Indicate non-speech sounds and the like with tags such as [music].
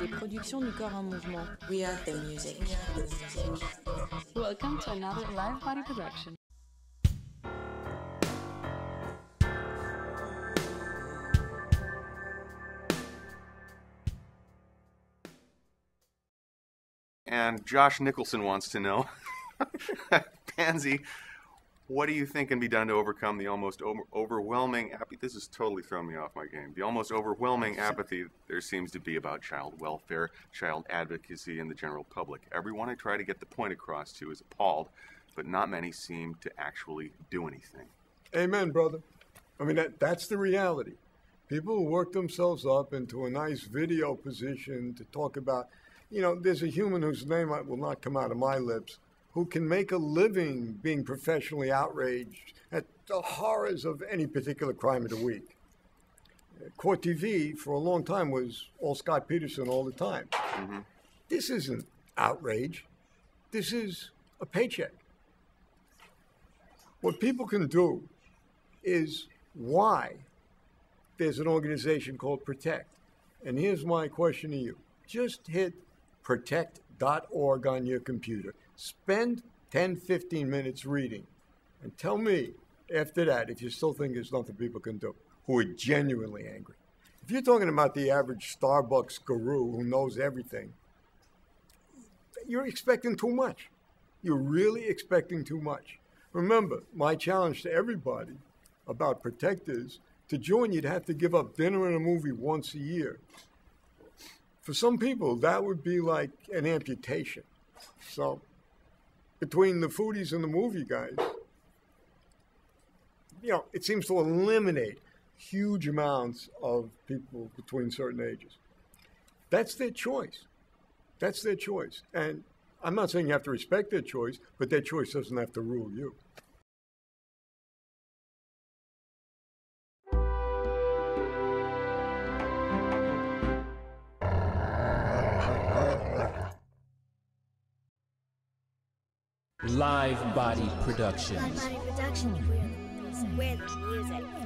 Les productions du corps en mouvement. We are the music. Welcome to another live body production. And Josh Nicholson wants to know, [laughs] Pansy, what do you think can be done to overcome the almost over- overwhelming apathy? This is totally throwing me off my game. The almost overwhelming apathy there seems to be about child welfare, child advocacy, and the general public. Everyone I try to get the point across to is appalled, but not many seem to actually do anything. Amen, brother. I mean, that, that's the reality. People who work themselves up into a nice video position to talk about, you know, there's a human whose name will not come out of my lips who can make a living being professionally outraged at the horrors of any particular crime of the week. Court TV for a long time was all Scott Peterson all the time. Mm-hmm. This isn't outrage. This is a paycheck. What people can do is why there's an organization called Protect. And here's my question to you just hit protect.org on your computer. Spend 10, 15 minutes reading. And tell me after that if you still think there's nothing people can do who are genuinely angry. If you're talking about the average Starbucks guru who knows everything, you're expecting too much. You're really expecting too much. Remember, my challenge to everybody about protectors to join, you'd have to give up dinner and a movie once a year. For some people, that would be like an amputation. So, between the foodies and the movie guys, you know, it seems to eliminate huge amounts of people between certain ages. That's their choice. That's their choice. And I'm not saying you have to respect their choice, but their choice doesn't have to rule you. Live Body Productions. Body production. We're the music.